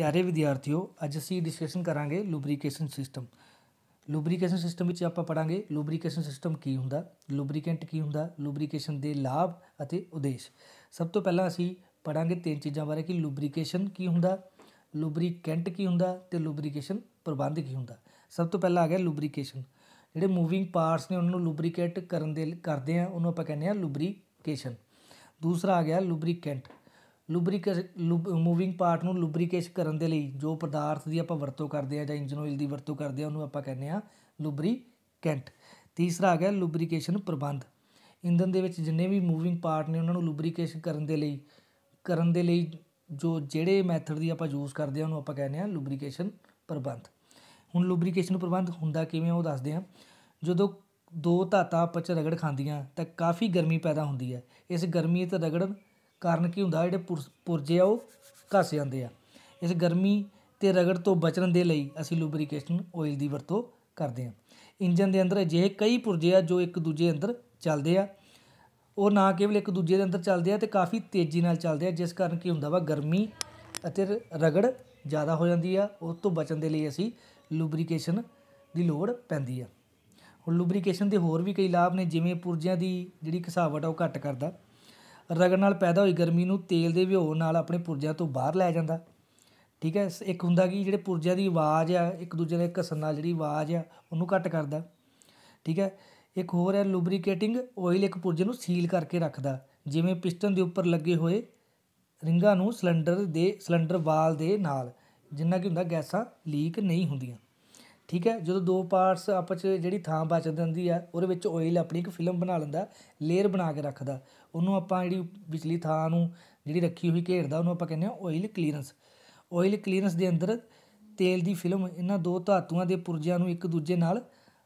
ਪਿਆਰੇ ਵਿਦਿਆਰਥੀਓ, ਅੱਜ ਅਸੀਂ ਡਿਸਕਸ਼ਨ ਕਰਾਂਗੇ ਲੂਬਰੀਕੇਸ਼ਨ ਸਿਸਟਮ ਲੂਬਰੀਕੇਸ਼ਨ ਸਿਸਟਮ ਵਿੱਚ ਆਪਾਂ ਪੜਾਂਗੇ ਲੂਬਰੀਕੇਸ਼ਨ ਸਿਸਟਮ ਕੀ ਹੁੰਦਾ ਲੂਬਰੀਕੈਂਟ ਕੀ ਹੁੰਦਾ ਲੂਬਰੀਕੇਸ਼ਨ ਦੇ ਲਾਭ ਅਤੇ ਉਦੇਸ਼। ਸਭ ਤੋਂ ਪਹਿਲਾਂ ਅਸੀਂ ਪੜਾਂਗੇ ਤਿੰਨ ਚੀਜ਼ਾਂ ਬਾਰੇ ਕਿ ਲੂਬਰੀਕੇਸ਼ਨ ਕੀ ਹੁੰਦਾ ਲੂਬਰੀਕੈਂਟ ਕੀ ਹੁੰਦਾ ਤੇ ਲੂਬਰੀਕੇਸ਼ਨ ਪ੍ਰਬੰਧ ਕੀ ਹੁੰਦਾ। ਸਭ ਤੋਂ ਪਹਿਲਾਂ ਆ ਗਿਆ ਲੂਬਰੀਕੇਸ਼ਨ ਜਿਹੜੇ ਮੂਵਿੰਗ ਪਾਰਟਸ ਨੇ ਉਹਨਾਂ ਨੂੰ ਲੂਬਰੀਕੇਟ ਕਰਨ ਦੇ ਕਰਦੇ ਆ, ਉਹਨੂੰ ਆਪਾਂ ਕਹਿੰਦੇ ਆ ਲੂਬਰੀਕੇਸ਼ਨ ਦੂਸਰਾ ਆ ਗਿਆ ਲੂਬਰੀਕੈਂਟ ਲੂਬਰੀਕੇ ਮੂਵਿੰਗ ਪਾਰਟ ਨੂੰ ਲੁਬਰੀਕੇਸ਼ ਕਰਨ ਦੇ ਲਈ ਜੋ ਪਦਾਰਥ ਦੀ ਆਪਾਂ ਵਰਤੋਂ ਕਰਦੇ ਆ ਜਾਂ ਇੰਜਨ ਆਇਲ ਦੀ ਵਰਤੋਂ ਕਰਦੇ ਆ ਉਹਨੂੰ ਆਪਾਂ ਕਹਿੰਦੇ ਆ ਲੂਬਰੀਕੈਂਟ ਤੀਸਰਾ ਆ ਗਿਆ ਲੁਬਰੀਕੇਸ਼ਨ ਪ੍ਰਬੰਧ। ਇੰਜਨ ਦੇ ਵਿੱਚ ਜਿੰਨੇ ਵੀ ਮੂਵਿੰਗ ਪਾਰਟ ਨੇ, ਉਹਨਾਂ ਨੂੰ ਲੂਬਰੀਕੇਸ਼ਨ ਕਰਨ ਦੇ ਲਈ, ਕਰਨ ਦੇ ਲਈ ਜੋ ਜਿਹੜੇ ਮੈਥਡ ਦੀ ਆਪਾਂ ਯੂਜ਼ ਕਰਦੇ ਆ ਉਹਨੂੰ ਆਪਾਂ ਕਹਿੰਦੇ ਆ ਲੁਬਰੀਕੇਸ਼ਨ ਪ੍ਰਬੰਧ। ਹੁਣ ਲੁਬਰੀਕੇਸ਼ਨ ਪ੍ਰਬੰਧ ਹੁੰਦਾ ਕਿਵੇਂ ਉਹ ਦੱਸਦੇ ਆ ਜਦੋਂ ਦੋ ਧਾਤਾਂ ਆਪਸ 'ਚ ਰਗੜ ਖਾਂਦੀਆਂ, ਤਾਂ ਕਾਫੀ ਗਰਮੀ ਪੈਦਾ ਹੁੰਦੀ ਹੈ। ਇਸ ਗਰਮੀ ਤੇ ਰਗੜਨ ਕਾਰਨ ਕੀ ਹੁੰਦਾ, ਜਿਹੜੇ ਪੁਰਜੇ ਆ ਉਹ ਘਸ ਜਾਂਦੇ ਆ। ਇਸ ਗਰਮੀ ਤੇ ਰਗੜ ਤੋਂ ਬਚਣ ਦੇ ਲਈ ਅਸੀਂ ਲੂਬਰੀਕੇਸ਼ਨ ਆਇਲ ਦੀ ਵਰਤੋਂ ਕਰਦੇ ਹਾਂ। ਇੰਜਨ ਦੇ ਅੰਦਰ ਅਜਿਹੇ ਕਈ ਪੁਰਜੇ ਆ ਜੋ ਇੱਕ ਦੂਜੇ ਅੰਦਰ ਚੱਲਦੇ ਆ। ਉਹ ਨਾ ਕੇਵਲ ਇੱਕ ਦੂਜੇ ਦੇ ਅੰਦਰ ਚੱਲਦੇ ਆ ਤੇ ਕਾਫੀ ਤੇਜ਼ੀ ਨਾਲ ਚੱਲਦੇ ਆ, ਜਿਸ ਕਾਰਨ ਕੀ ਹੁੰਦਾ ਵਾ, ਗਰਮੀ ਅਤੇ ਰਗੜ ਜ਼ਿਆਦਾ ਹੋ ਜਾਂਦੀ ਆ। ਉਸ ਤੋਂ ਬਚਣ ਦੇ ਲਈ ਅਸੀਂ ਲੂਬਰੀਕੇਸ਼ਨ ਦੀ ਲੋੜ ਪੈਂਦੀ ਆ। ਹੁਣ ਲੂਬਰੀਕੇਸ਼ਨ ਦੇ ਹੋਰ ਵੀ ਕਈ ਲਾਭ ਨੇ, ਜਿਵੇਂ ਪੁਰਜਿਆਂ ਦੀ ਜਿਹੜੀ ਘਸਾਵਟ ਆ ਉਹ ਘੱਟ ਕਰਦਾ। ਰਗੜ ਨਾਲ ਪੈਦਾ ਹੋਈ ਗਰਮੀ ਨੂੰ ਤੇਲ ਦੇ ਵਿਹੋਰ ਨਾਲ ਆਪਣੇ ਪੁਰਜਿਆਂ ਤੋਂ ਬਾਹਰ ਲੈ ਜਾਂਦਾ। ਠੀਕ ਹੈ ਇੱਕ ਹੁੰਦਾ ਕਿ ਜਿਹੜੇ ਪੁਰਜਿਆਂ ਦੀ ਆਵਾਜ਼ ਆ, ਇੱਕ ਦੂਜੇ ਦੇ ਘਸਣ ਨਾਲ ਜਿਹੜੀ ਆਵਾਜ਼ ਆ, ਉਹਨੂੰ ਘੱਟ ਕਰਦਾ। ਠੀਕ ਹੈ, ਇੱਕ ਹੋਰ ਹੈ ਲੂਬਰੀਕੇਟਿੰਗ ਆਇਲ ਇੱਕ ਪੁਰਜੇ ਨੂੰ ਸੀਲ ਕਰਕੇ ਰੱਖਦਾ, ਜਿਵੇਂ ਪਿਸਟਨ ਦੇ ਉੱਪਰ ਲੱਗੇ ਹੋਏ ਰਿੰਗਾਂ ਨੂੰ ਸਿਲੰਡਰ ਦੇ, ਸਿਲੰਡਰ ਵਾਲ ਦੇ ਨਾਲ, ਜਿੰਨਾ ਕਿ ਹੁੰਦਾ ਗੈਸਾਂ ਲੀਕ ਨਹੀਂ ਹੁੰਦੀਆਂ। ਠੀਕ ਹੈ? ਜਦੋਂ ਦੋ ਪਾਰਟਸ ਆਪਸ 'ਚ ਜਿਹੜੀ ਥਾਂ ਬਚ ਜਾਂਦੀ ਆ ਉਹਦੇ ਵਿੱਚ ਆਇਲ ਆਪਣੀ ਇੱਕ ਫਿਲਮ ਬਣਾ ਲੈਂਦਾ ਲੇਅਰ ਬਣਾ ਕੇ ਰੱਖਦਾ। ਉਹਨੂੰ ਆਪਾਂ ਜਿਹੜੀ ਵਿਚਲੀ ਥਾਂ ਨੂੰ ਜਿਹੜੀ ਰੱਖੀ ਹੋਈ ਘੇਰਦਾ, ਉਹਨੂੰ ਆਪਾਂ ਕਹਿੰਦੇ ਆ ਆਇਲ ਕਲੀਅਰੈਂਸ ਆਇਲ ਕਲੀਅਰੈਂਸ ਦੇ ਅੰਦਰ ਤੇਲ ਦੀ ਫਿਲਮ ਇਹਨਾਂ ਦੋ ਧਾਤੂਆਂ ਦੇ ਪੁਰਜਿਆਂ ਨੂੰ ਇੱਕ ਦੂਜੇ ਨਾਲ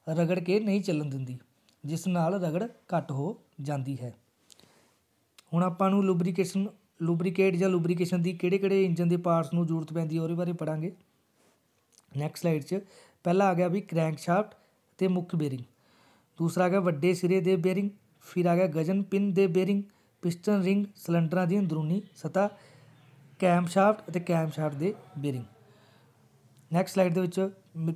ਰਗੜ ਕੇ ਨਹੀਂ ਚੱਲਣ ਦਿੰਦੀ, ਜਿਸ ਨਾਲ ਰਗੜ ਘੱਟ ਹੋ ਜਾਂਦੀ ਹੈ। ਹੁਣ ਆਪਾਂ ਨੂੰ ਲੂਬਰੀਕੇਸ਼ਨ ਲੂਬਰੀਕੇਟ ਜਾਂ ਲੂਬਰੀਕੇਸ਼ਨ ਦੀ ਕਿਹੜੇ ਕਿਹੜੇ ਇੰਜਨ ਦੇ ਪਾਰਟਸ ਨੂੰ ਜ਼ਰੂਰਤ ਪੈਂਦੀ ਹੈ, ਉਹਦੇ ਬਾਰੇ ਪੜਾਂਗੇ ਨੈਕਸਟ ਸਲਾਈਡ 'ਚ ਪਹਿਲਾ ਆ ਗਿਆ ਵੀ ਕ੍ਰੈਂਕ ਅਤੇ ਮੁੱਖ ਬੇਰਿੰਗ। ਦੂਸਰਾ ਆ ਗਿਆ ਵੱਡੇ ਸਿਰੇ ਦੇ ਬੇਰਿੰਗ, ਫਿਰ ਆ ਗਿਆ ਗਜਨ ਪਿੰਨ ਦੇ ਬੇਰਿੰਗ, ਪਿਸਟਨ ਰਿੰਗ, ਸਿਲੰਡਰਾਂ ਦੀ ਅੰਦਰੂਨੀ ਸਤ੍ਹਾ, ਕੈਮਸ਼ਾਫਟ ਅਤੇ ਕੈਮ ਸ਼ਾਫਟ ਦੇ ਬੇਰਿੰਗ। ਨੈਕਸਟ ਸਲਾਈਡ ਦੇ ਵਿੱਚ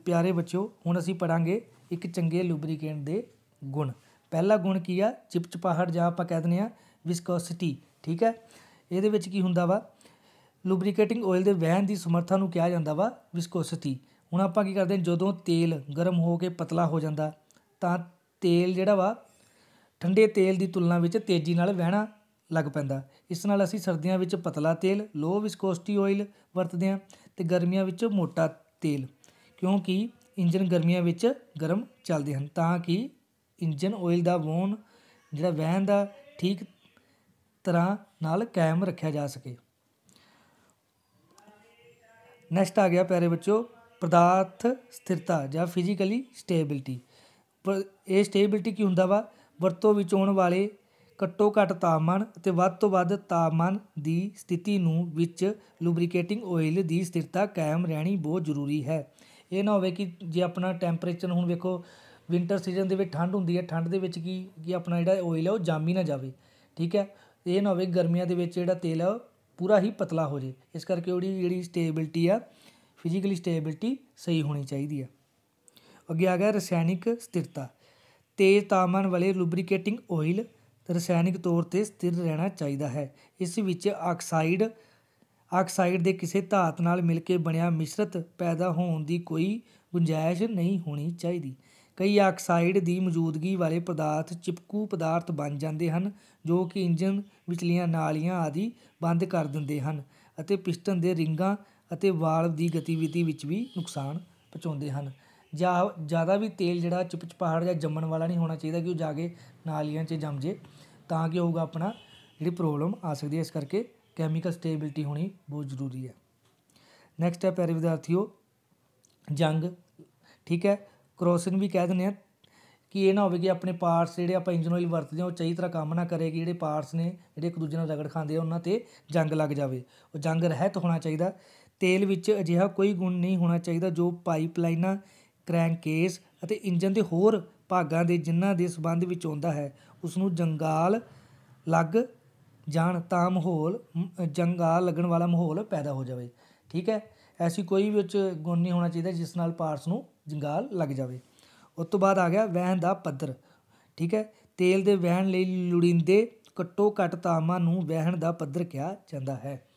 ਪਿਆਰੇ ਬੱਚਿਓ, ਹੁਣ ਅਸੀਂ ਪੜਾਂਗੇ ਇੱਕ ਚੰਗੇ ਲੂਬਰੀਕੈਂਟ ਦੇ ਗੁਣ। ਪਹਿਲਾ ਗੁਣ ਕੀ ਆ? ਚਿਪਚਪਾਹਟ ਜਾਂ ਆਪਾਂ ਕਹਿ ਦਿੰਦੇ ਆ ਵਿਸਕੋਸਿਟੀ ਠੀਕ ਹੈ? ਇਹਦੇ ਵਿੱਚ ਕੀ ਹੁੰਦਾ ਵਾ? ਲੂਬਰੀਕੇਟਿੰਗ ਆਇਲ ਦੇ ਵਹਿਣ ਦੀ ਸਮਰੱਥਾ ਨੂੰ ਕਿਹਾ ਜਾਂਦਾ ਵਾ ਵਿਸਕੋਸਿਟੀ ਹੁਣ ਆਪਾਂ ਕੀ ਕਰਦੇ ਜਦੋਂ ਤੇਲ ਗਰਮ ਹੋ ਕੇ ਪਤਲਾ ਹੋ ਜਾਂਦਾ, ਤਾਂ ਤੇਲ ਜਿਹੜਾ ਵਾ, ਠੰਡੇ ਤੇਲ ਦੀ ਤੁਲਨਾ ਵਿੱਚ ਤੇਜ਼ੀ ਨਾਲ ਵਹਿਣਾ ਲੱਗ ਪੈਂਦਾ। ਇਸ ਨਾਲ ਅਸੀਂ ਸਰਦੀਆਂ ਵਿੱਚ ਪਤਲਾ ਤੇਲ ਲੋ ਵਿਸਕੋਸਟੀ ਆਇਲ ਵਰਤਦੇ ਹਾਂ ਤੇ ਗਰਮੀਆਂ ਵਿੱਚ ਮੋਟਾ ਤੇਲ, ਕਿਉਂਕਿ ਇੰਜਨ ਗਰਮੀਆਂ ਵਿੱਚ ਗਰਮ ਚੱਲਦੇ ਹਨ, ਤਾਂ ਕਿ ਇੰਜਨ ਆਇਲ ਦਾ ਵੋਨ ਜਿਹੜਾ ਵਹਿਣ ਦਾ ਠੀਕ ਤਰ੍ਹਾਂ ਨਾਲ ਕਾਇਮ ਰੱਖਿਆ ਜਾ ਸਕੇ। ਨੈਕਸਟ ਆ ਗਿਆ ਪਿਆਰੇ ਬੱਚੋ ਪਦਾਰਥ ਸਥਿਰਤਾ ਜਾਂ ਫਿਜ਼ੀਕਲੀ ਸਟੇਬਿਲਟੀ ਪਰ ਇਹ ਸਟੇਬਿਲਿਟੀ ਕੀ ਹੁੰਦਾ ਵਾ? ਵਰਤੋਂ ਵਿੱਚ ਆਉਣ ਵਾਲੇ ਘੱਟੋ ਘੱਟ ਤਾਪਮਾਨ ਅਤੇ ਵੱਧ ਤੋਂ ਵੱਧ ਤਾਪਮਾਨ ਦੀ ਸਥਿਤੀ ਨੂੰ ਵਿੱਚ ਲੂਬਰੀਕੇਟਿੰਗ ਆਇਲ ਦੀ ਸਥਿਰਤਾ ਕਾਇਮ ਰਹਿਣੀ ਬਹੁਤ ਜ਼ਰੂਰੀ ਹੈ। ਇਹ ਨਾ ਹੋਵੇ ਕਿ ਜੇ ਆਪਣਾ ਟੈਂਪਰੇਚਰ ਹੁਣ ਵੇਖੋ ਵਿੰਟਰ ਸੀਜ਼ਨ ਦੇ ਵਿੱਚ ਠੰਡ ਹੁੰਦੀ ਹੈ ਠੰਡ ਦੇ ਵਿੱਚ ਕੀ, ਕਿ ਆਪਣਾ ਜਿਹੜਾ ਆਇਲ ਹੈ ਉਹ ਜਾਮੀ ਨਾ ਜਾਵੇ, ਠੀਕ ਹੈ? ਇਹ ਨਾ ਹੋਵੇ ਗਰਮੀਆਂ ਦੇ ਵਿੱਚ ਜਿਹੜਾ ਤੇਲ ਆ ਪੂਰਾ ਹੀ ਪਤਲਾ ਹੋ ਜੇ ਇਸ ਕਰਕੇ ਉਹਦੀ ਜਿਹੜੀ ਸਟੇਬਿਲਟੀ ਆ ਫਿਜ਼ੀਕਲੀ ਸਟੇਬਿਲਟੀ ਸਹੀ ਹੋਣੀ ਚਾਹੀਦੀ ਹੈ। ਅੱਗੇ ਆ ਗਿਆ ਰਸਾਇਣਿਕ ਸਥਿਰਤਾ। ਤੇਜ਼ ਤਾਪਮਾਨ ਵਾਲੇ ਲੁਬਰੀਕੇਟਿੰਗ ਆਇਲ ਰਸਾਇਣਿਕ ਤੌਰ ਤੇ ਸਥਿਰ ਰਹਿਣਾ ਚਾਹੀਦਾ ਹੈ। ਇਸ ਵਿੱਚ ਆਕਸਾਈਡ ਆਕਸਾਈਡ ਦੇ ਕਿਸੇ ਧਾਤ ਨਾਲ ਮਿਲ ਕੇ ਬਣਿਆ ਮਿਸ਼ਰਤ ਪੈਦਾ ਹੋਣ ਦੀ ਕੋਈ ਗੁੰਜਾਇਸ਼ ਨਹੀਂ ਹੋਣੀ ਚਾਹੀਦੀ। ਕਈ ਆਕਸਾਈਡ ਦੀ ਮੌਜੂਦਗੀ ਵਾਲੇ ਪਦਾਰਥ ਚਿਪਕੂ ਪਦਾਰਥ ਬਣ ਜਾਂਦੇ ਹਨ, ਜੋ ਕਿ ਇੰਜਨ ਵਿਚਲੀਆਂ ਨਾਲੀਆਂ ਆਦਿ ਬੰਦ ਕਰ ਦਿੰਦੇ ਹਨ ਅਤੇ ਪਿਸਟਨ ਦੇ ਰਿੰਗਾਂ ਅਤੇ ਵਾਲ ਦੀ ਗਤੀਵਿਧੀ ਵਿੱਚ ਵੀ ਨੁਕਸਾਨ ਪਹੁੰਚਾਉਂਦੇ ਹਨ। ਜਾਂ, ਜ਼ਿਆਦਾ ਵੀ ਤੇਲ ਜਿਹੜਾ ਚਿਪਚਪਾਹਟ ਜਾਂ ਜੰਮਣ ਵਾਲਾ ਨਹੀਂ ਹੋਣਾ ਚਾਹੀਦਾ ਕਿ ਉਹ ਜਾ ਕੇ ਨਾਲੀਆਂ 'ਚ ਜੰਮ ਜੇ ਤਾਂ ਕਿ ਹੋਊਗਾ ਆਪਣਾ ਜਿਹੜੀ ਪ੍ਰੋਬਲਮ ਆ ਸਕਦੀ ਹੈ, ਇਸ ਕਰਕੇ ਕੈਮੀਕਲ ਸਟੇਬਿਲਿਟੀ ਹੋਣੀ ਬਹੁਤ ਜ਼ਰੂਰੀ ਹੈ। ਨੈਕਸਟ ਹੈ ਪਿਆਰੇ ਵਿਦਿਆਰਥੀਓ, ਜੰਗ। ਠੀਕ ਹੈ ਕਰੋਸਨ ਵੀ ਕਹਿ ਦਿੰਦੇ ਆ ਕਿ ਇਹ ਨਾ ਹੋਵੇ ਕਿ ਆਪਣੇ ਪਾਰਟਸ ਜਿਹੜੇ ਆਪਾਂ ਇੰਜਨ ਆਇਲ ਵਰਤਦੇ ਹਾਂ, ਉਹ ਚੰਗੀ ਤਰ੍ਹਾਂ ਕੰਮ ਨਾ ਕਰੇ ਕਿ ਜਿਹੜੇ ਪਾਰਟਸ ਨੇ ਜਿਹੜੇ ਇੱਕ ਦੂਜੇ ਨਾਲ ਰਗੜ ਖਾਂਦੇ ਆ, ਉਹਨਾਂ ਤੇ ਜੰਗ ਲੱਗ ਜਾਵੇ। ਉਹ ਜੰਗ ਰਹਿਤ ਹੋਣਾ ਚਾਹੀਦਾ। ਤੇਲ ਵਿੱਚ ਅਜਿਹਾ ਕੋਈ ਗੁਣ ਨਹੀਂ ਹੋਣਾ ਚਾਹੀਦਾ ਜੋ ਪਾਈਪਲਾਈਨਾਂ ਕ੍ਰੈਂਕੇਸ ਅਤੇ ਇੰਜਨ ਦੇ ਹੋਰ ਭਾਗਾਂ ਦੇ ਜਿਨ੍ਹਾਂ ਦੇ ਸੰਬੰਧ ਵਿੱਚ ਆਉਂਦਾ ਹੈ ਉਸ ਨੂੰ ਜੰਗਾਲ ਲੱਗ ਜਾਣ ਤਾਂ ਮਾਹੌਲ ਜੰਗਾਲ ਲੱਗਣ ਵਾਲਾ ਮਾਹੌਲ ਪੈਦਾ ਹੋ ਜਾਵੇ। ਠੀਕ ਹੈ? ਐਸੀ ਕੋਈ ਵੀ ਉੱਚ ਗੁਣ ਨਹੀਂ ਹੋਣਾ ਚਾਹੀਦਾ ਜਿਸ ਨਾਲ ਪਾਰਟਸ ਨੂੰ ਜੰਗਾਲ ਲੱਗ ਜਾਵੇ। ਉਸ ਤੋਂ ਬਾਅਦ ਆ ਗਿਆ ਵਹਿਣ ਦਾ ਪੱਧਰ। ਠੀਕ ਹੈ? ਤੇਲ ਦੇ ਵਹਿਣ ਲਈ ਲੋੜੀਂਦੇ ਘੱਟੋ ਘੱਟ ਤਾਪਮਾਨ ਨੂੰ ਵਹਿਣ ਦਾ ਪੱਧਰ ਕਿਹਾ ਜਾਂਦਾ ਹੈ।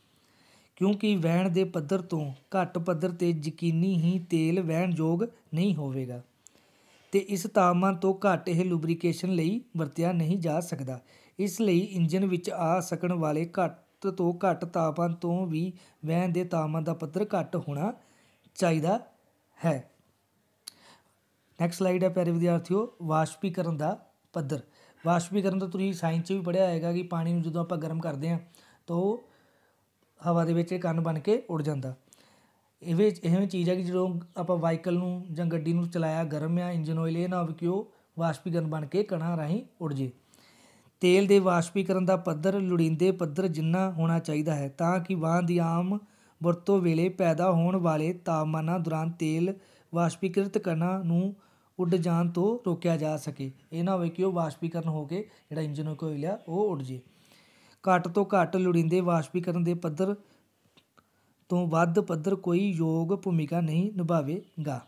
ਕਿਉਂਕਿ ਵਹਿਣ ਦੇ ਪੱਧਰ ਤੋਂ ਘੱਟ ਪੱਧਰ ਤੇ ਯਕੀਨੀ ਹੀ ਤੇਲ ਵਹਿਣਯੋਗ ਨਹੀਂ ਹੋਵੇਗਾ ਅਤੇ ਇਸ ਤਾਪਮਾਨ ਤੋਂ ਘੱਟ ਇਹ ਲੁਬਰੀਕੇਸ਼ਨ ਲਈ ਵਰਤਿਆ ਨਹੀਂ ਜਾ ਸਕਦਾ। ਇਸ ਲਈ ਇੰਜਨ ਵਿੱਚ ਆ ਸਕਣ ਵਾਲੇ ਘੱਟ ਤੋਂ ਘੱਟ ਤਾਪਮਾਨ ਤੋਂ ਵੀ ਵਹਿਣ ਦੇ ਤਾਪਮਾਨ ਦਾ ਪੱਧਰ ਘੱਟ ਹੋਣਾ ਚਾਹੀਦਾ ਹੈ। ਨੈਕਸਟ ਸਲਾਈਡ ਹੈ ਪਿਆਰੇ ਵਿਦਿਆਰਥੀਓ, ਵਾਸ਼ਪੀਕਰਨ ਦਾ ਪੱਧਰ। ਵਾਸ਼ਪੀਕਰਨ ਤਾਂ ਤੁਸੀਂ ਸਾਇੰਸ 'ਚ ਵੀ ਪੜ੍ਹਿਆ ਹੋਏਗਾ ਕਿ ਪਾਣੀ ਨੂੰ ਜਦੋਂ ਆਪਾਂ ਗਰਮ ਕਰਦੇ ਹਾਂ ਤਾਂ ਉਹ ਹਵਾ ਦੇ ਵਿੱਚ ਕੰਨ ਬਣ ਕੇ ਉੱਡ ਜਾਂਦਾ। ਇਹ ਵਿੱਚ ਇਹਵੇਂ ਚੀਜ਼ ਹੈ ਕਿ ਜਦੋਂ ਆਪਾਂ ਵਾਹੀਕਲ ਨੂੰ ਜਾਂ ਗੱਡੀ ਨੂੰ ਚਲਾਇਆ, ਗਰਮ ਆ, ਇੰਜਨ ਆਇਲ ਇਹ ਨਾ ਹੋਵੇ ਕਿ ਉਹ ਵਾਸ਼ਪੀਕਰਨ ਬਣ ਕੇ ਕਣਾਂ ਰਾਹੀਂ ਉੱਡ ਜੇ। ਤੇਲ ਦੇ ਵਾਸ਼ਪੀਕਰਨ ਦਾ ਪੱਧਰ, ਲੋੜੀਂਦੇ ਪੱਧਰ ਜਿੰਨਾ ਹੋਣਾ ਚਾਹੀਦਾ ਹੈ, ਤਾਂ ਕਿ ਵਾਹਨ ਦੀ ਆਮ ਵਰਤੋਂ ਵੇਲੇ ਪੈਦਾ ਹੋਣ ਵਾਲੇ ਤਾਪਮਾਨਾਂ ਦੌਰਾਨ ਤੇਲ ਵਾਸ਼ਪੀਕ੍ਰਿਤ ਕਣਾਂ ਨੂੰ ਉੱਡ ਜਾਣ ਤੋਂ ਰੋਕਿਆ ਜਾ ਸਕੇ। ਇਹ ਨਾ ਹੋਵੇ ਕਿ ਉਹ ਵਾਸ਼ਪੀਕਰਨ ਹੋ ਕੇ ਜਿਹੜਾ ਇੰਜਨ ਆਇਲ ਆ, ਉਹ ਉੱਡ ਜੇ। ਘੱਟ ਤੋਂ ਘੱਟ ਲੋੜੀਂਦੇ ਵਾਸ਼ਪੀਕਰਨ ਦੇ ਪੱਧਰ ਤੋਂ ਵੱਧ ਪੱਧਰ ਕੋਈ ਯੋਗ ਭੂਮਿਕਾ ਨਹੀਂ ਨਿਭਾਵੇਗਾ।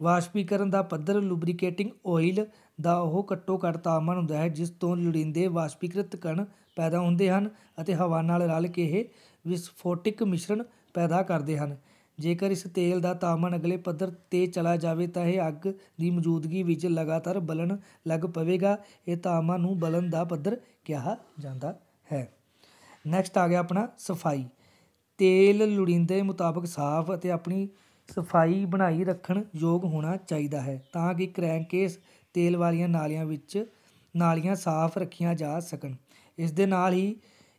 ਵਾਸ਼ਪੀਕਰਨ ਦਾ ਪੱਧਰ ਲੁਬਰੀਕੇਟਿੰਗ ਆਇਲ ਦਾ ਉਹ ਘੱਟੋ ਘੱਟ ਤਾਪਮਾਨ ਹੁੰਦਾ ਹੈ, ਜਿਸ ਤੋਂ ਲੋੜੀਂਦੇ ਵਾਸ਼ਪੀਕ੍ਰਿਤ ਕਣ ਪੈਦਾ ਹੁੰਦੇ ਹਨ ਅਤੇ ਹਵਾ ਨਾਲ ਰਲ ਕੇ ਇਹ ਵਿਸਫੋਟਿਕ ਮਿਸ਼ਰਣ ਪੈਦਾ ਕਰਦੇ ਹਨ। ਜੇਕਰ ਇਸ ਤੇਲ ਦਾ ਤਾਪਮਾਨ ਅਗਲੇ ਪੱਧਰ ਤੇ ਚਲਾ ਜਾਵੇ ਤਾਂ ਇਹ ਅੱਗ ਦੀ ਮੌਜੂਦਗੀ ਵਿੱਚ ਲਗਾਤਾਰ ਬਲਣ ਲੱਗ ਪਵੇਗਾ। ਇਹ ਤਾਪਮਾਨ ਨੂੰ ਬਲਣ ਦਾ ਪੱਧਰ ਕਿਹਾ ਜਾਂਦਾ ਹੈ। ਨੈਕਸਟ ਆ ਗਿਆ ਆਪਣਾ ਸਫ਼ਾਈ। ਤੇਲ ਲੋੜੀਂਦੇ ਮੁਤਾਬਕ ਸਾਫ਼ ਅਤੇ ਆਪਣੀ ਸਫ਼ਾਈ ਬਣਾਈ ਰੱਖਣ ਯੋਗ ਹੋਣਾ ਚਾਹੀਦਾ ਹੈ ਤਾਂ ਕਿ ਕ੍ਰੈਂਕੇਸ ਤੇਲ ਵਾਲੀਆਂ ਨਾਲੀਆਂ ਵਿੱਚ, ਨਾਲੀਆਂ ਸਾਫ਼ ਰੱਖੀਆਂ ਜਾ ਸਕਣ। ਇਸ ਦੇ ਨਾਲ ਹੀ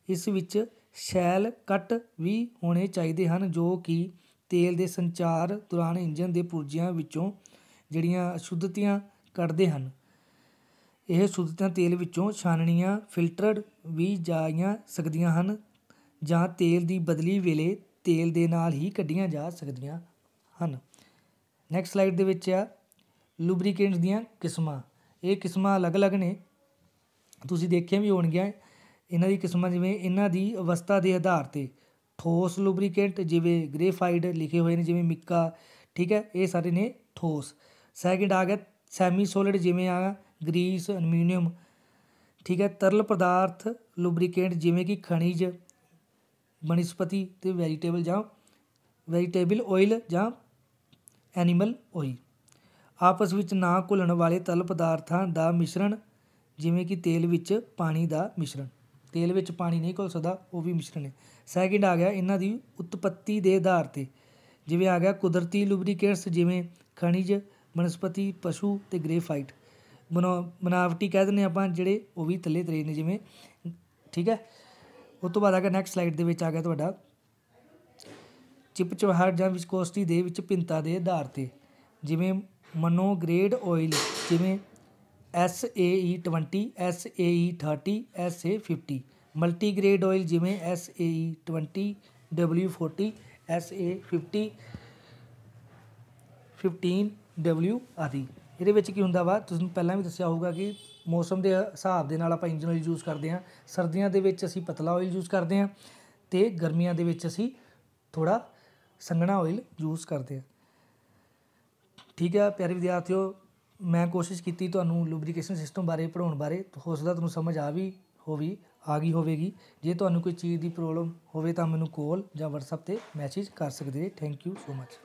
ਇਸ ਵਿੱਚ ਸ਼ੈਲ ਕੱਟ ਵੀ ਹੋਣੇ ਚਾਹੀਦੇ ਹਨ ਜੋ ਕਿ ਤੇਲ ਦੇ ਸੰਚਾਰ ਦੌਰਾਨ ਇੰਜਨ ਦੇ ਪੁਰਜਿਆਂ ਵਿੱਚੋਂ ਜਿਹੜੀਆਂ ਅਸ਼ੁੱਧਤੀਆਂ ਕੱਢਦੇ ਹਨ। ਇਹ ਅਸ਼ੁੱਧਤੀਆਂ ਤੇਲ ਵਿੱਚੋਂ ਛਾਨਣੀਆਂ ਫਿਲਟਰਡ ਵੀ ਜਾਈਆਂ ਸਕਦੀਆਂ ਹਨ ਜਾਂ ਤੇਲ ਦੀ ਬਦਲੀ ਵੇਲੇ ਤੇਲ ਦੇ ਨਾਲ ਹੀ ਕੱਢੀਆਂ ਜਾ ਸਕਦੀਆਂ ਹਨ। ਨੈਕਸਟ ਸਲਾਈਡ ਦੇ ਵਿੱਚ ਆ ਲੁਬਰੀਕੈਂਟਸ ਦੀਆਂ ਕਿਸਮਾਂ। ਇਹ ਕਿਸਮਾਂ ਅਲੱਗ-ਅਲੱਗ ਨੇ। ਤੁਸੀਂ ਦੇਖਿਆ ਵੀ ਹੋਣਗੀਆਂ, ਇਹਨਾਂ ਦੀ ਕਿਸਮਾਂ ਜਿਵੇਂ ਇਹਨਾਂ ਦੀ ਅਵਸਥਾ ਦੇ ਆਧਾਰ ਤੇ ਠੋਸ ਲੁਬਰੀਕੈਂਟ ਜਿਵੇਂ ਗ੍ਰੇਫਾਈਡ ਲਿਖੇ ਹੋਏ ਨੇ, ਜਿਵੇਂ ਮਿੱਕਾ, ਠੀਕ ਹੈ, ਇਹ ਸਾਰੇ ਨੇ ਠੋਸ। ਸੈਕਿੰਡ ਆ ਗਿਆ ਸੈਮੀ ਸੋਲਿਡ ਜਿਵੇਂ ਆ ਗਰੀਸ, ਅਲਮੀਨੀਅਮ, ਠੀਕ ਹੈ, ਤਰਲ ਪਦਾਰਥ, ਲੁਬਰੀਕੈਂਟ ਜਿਵੇਂ ਕਿ ਖਣਿਜ, ਬਨਸਪਤੀ ਅਤੇ ਵੈਜੀਟੇਬਲ ਜਾਂ ਵੈਜੀਟੇਬਲ ਆਇਲ ਜਾਂ ਐਨੀਮਲ ਆਇਲ ਆਪਸ ਵਿੱਚ ਨਾ ਘੁਲਣ ਵਾਲੇ ਤਰਲ ਪਦਾਰਥਾਂ ਦਾ ਮਿਸ਼ਰਣ ਜਿਵੇਂ ਕਿ ਤੇਲ ਵਿੱਚ ਪਾਣੀ ਦਾ ਮਿਸ਼ਰਣ। ਤੇਲ ਵਿੱਚ ਪਾਣੀ ਨਹੀਂ ਘੁਲ ਸਕਦਾ, ਉਹ ਵੀ ਮਿਸ਼ਰਣ ਹੈ। ਸੈਕਿੰਡ ਆ ਗਿਆ ਇਹਨਾਂ ਦੀ ਉਤਪਤੀ ਦੇ ਆਧਾਰ ਤੇ। ਜਿਵੇਂ ਆ ਗਿਆ ਕੁਦਰਤੀ ਲੁਬਰੀਕੈਂਟਸ ਜਿਵੇਂ ਖਣਿਜ, ਬਨਸਪਤੀ, ਪਸ਼ੂ ਤੇ ਗ੍ਰੇਫਾਈਟ। ਬਨਾਵਟੀ ਕਹਿ ਦਿੰਦੇ ਆਪਾਂ, ਜਿਹੜੇ ਉਹ ਵੀ ਥੱਲੇ ਤਰੇ ਨੇ ਜਿਵੇਂ, ਠੀਕ ਹੈ? ਉਸ ਤੋਂ ਬਾਅਦ ਆ ਗਿਆ ਨੈਕਸਟ ਸਲਾਈਡ ਦੇ ਵਿੱਚ ਆ ਗਿਆ ਤੁਹਾਡਾ। ਚਿਪਚਿਹਾਹਟ ਜਾਂ ਵਿਸ਼ਕੋਸਟੀ ਦੇ ਵਿੱਚ ਭਿੰਨਤਾ ਦੇ ਆਧਾਰ ਤੇ, ਜਿਵੇਂ ਮਨੋ ਗ੍ਰੇਡ ਆਇਲ ਜਿਵੇਂ SAE 20 ਈ 30 SA 50 ਮਲਟੀ ਗ੍ਰੇਡ ਆਇਲ ਜਿਵੇਂ SAE 20 W40 ਏ 50 15 W ਆਦਿ। ਇਹਦੇ ਵਿੱਚ ਕੀ ਹੁੰਦਾ ਵਾ, ਤੁਸੀਂ ਪਹਿਲਾਂ ਵੀ ਦੱਸਿਆ ਹੋਊਗਾ ਕਿ ਮੌਸਮ ਦੇ ਹਿਸਾਬ ਦੇ ਨਾਲ ਆਪਾਂ ਇੰਜਨ ਆਇਲ ਯੂਜ਼ ਕਰਦੇ ਹਾਂ, ਸਰਦੀਆਂ ਦੇ ਵਿੱਚ ਅਸੀਂ ਪਤਲਾ ਆਇਲ ਯੂਜ਼ ਕਰਦੇ ਹਾਂ ਤੇ ਗਰਮੀਆਂ ਦੇ ਵਿੱਚ ਅਸੀਂ ਥੋੜਾ ਸੰਘਣਾ ਆਇਲ ਯੂਜ਼ ਕਰਦੇ ਹਾਂ। ਠੀਕ ਹੈ, ਪਿਆਰੇ ਵਿਦਿਆਰਥੀਓ, ਮੈਂ ਕੋਸ਼ਿਸ਼ ਕੀਤੀ ਤੁਹਾਨੂੰ ਲੁਬਰੀਕੇਸ਼ਨ ਸਿਸਟਮ ਬਾਰੇ ਪੜਾਉਣ ਬਾਰੇ ਹੋ ਸਕਦਾ ਤੁਹਾਨੂੰ ਸਮਝ ਆ ਵੀ ਹੋਵੀ, ਆ ਗਈ ਹੋਵੇਗੀ। ਜੇ ਤੁਹਾਨੂੰ ਕੋਈ ਚੀਜ਼ ਦੀ ਪ੍ਰੋਬਲਮ ਹੋਵੇ ਤਾਂ ਮੈਨੂੰ ਕਾਲ ਜਾਂ WhatsApp ਤੇ ਮੈਸੇਜ ਕਰ ਸਕਦੇ ਥੈਂਕ ਯੂ ਸੋ ਮਚ